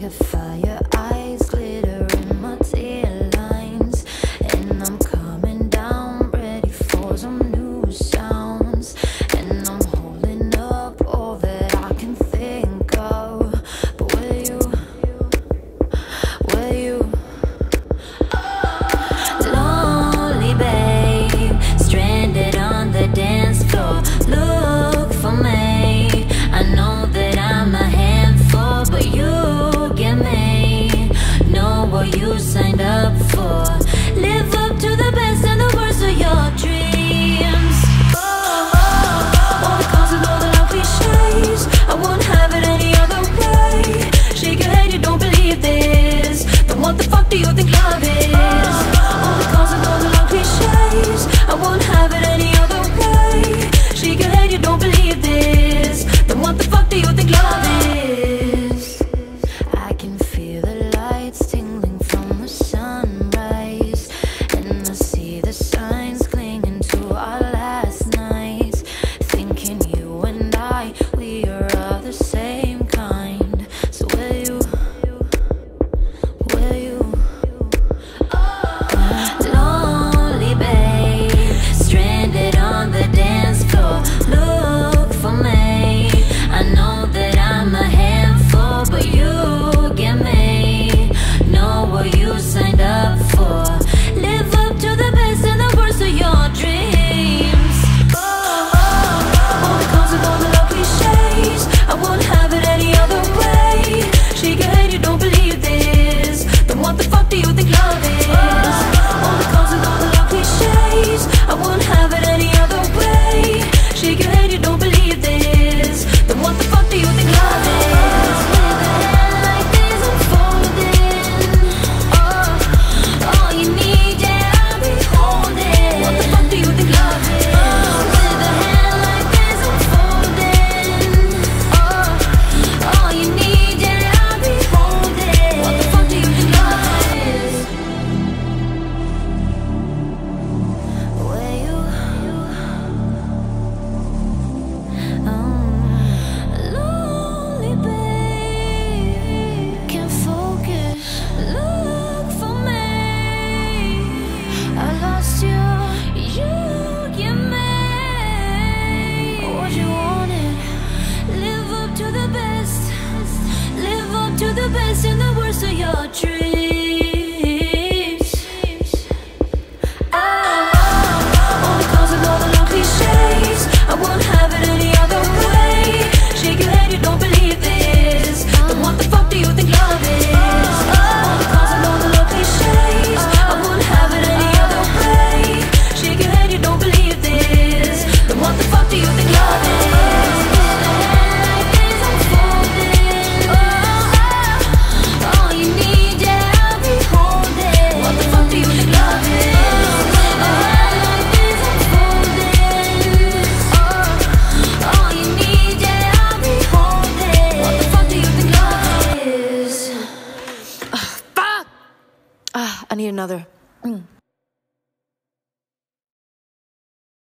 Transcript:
like a fire. I the best and the worst of your dreams. I need another. Mm.